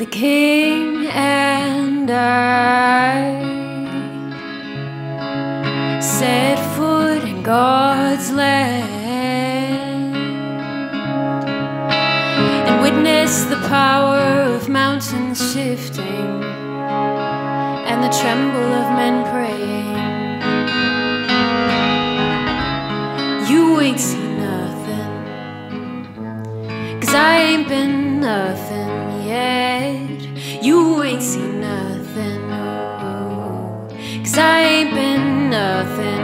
the king and I set foot in God's land and witnessed the power of mountains shifting and the tremble of men praying. You wait cause I ain't been nothing yet. You ain't seen nothing, no, cause I ain't been nothing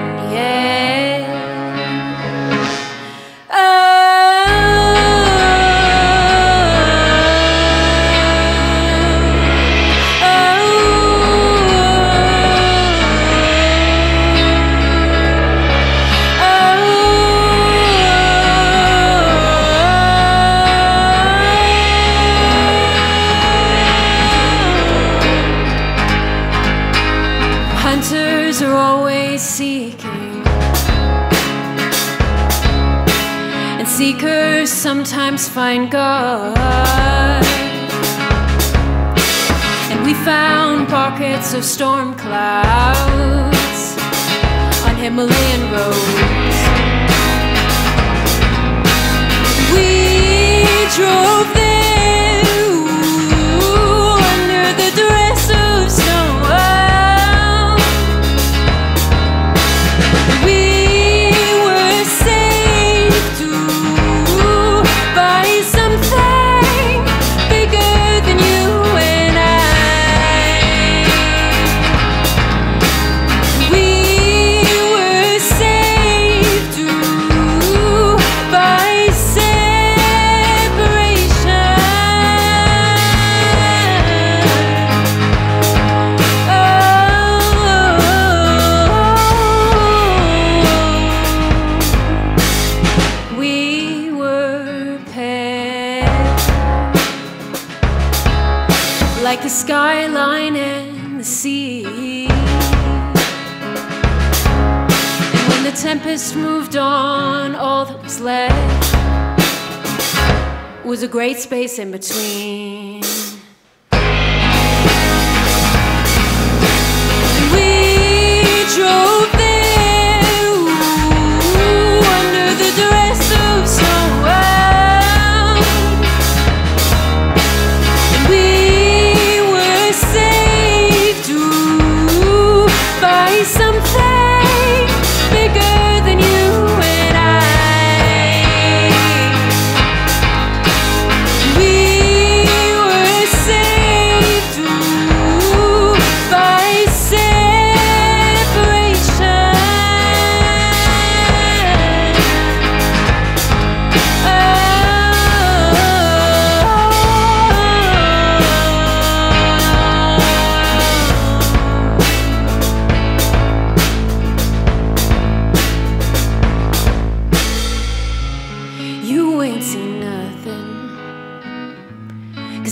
Hunters are always seeking, and seekers sometimes find God. And we found pockets of storm clouds on Himalayan roads. Like the skyline and the sea. And when the tempest moved on, all that was left was a great space in between.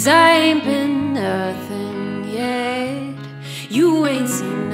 Cause I ain't been nothing yet. You ain't seen